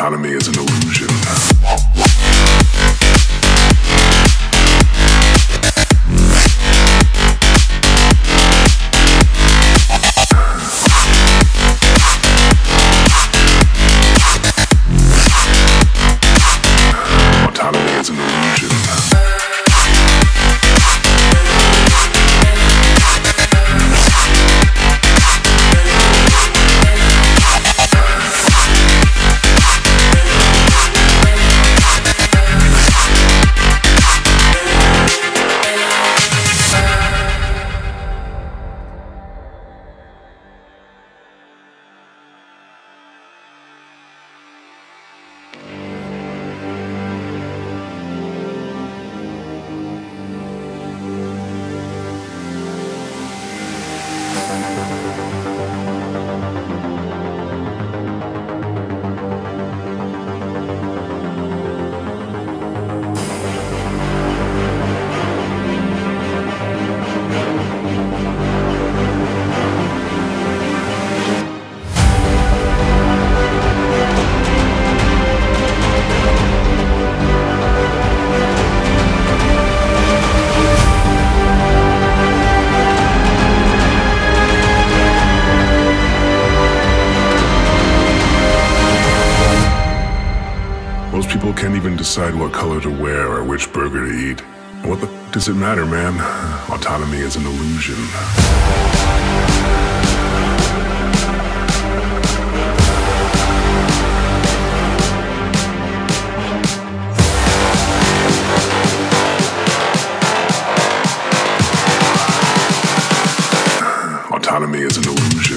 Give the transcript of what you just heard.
Autonomy is an illusion. Most people can't even decide what color to wear or which burger to eat. What the does it matter, man? Autonomy is an illusion. Autonomy is an illusion.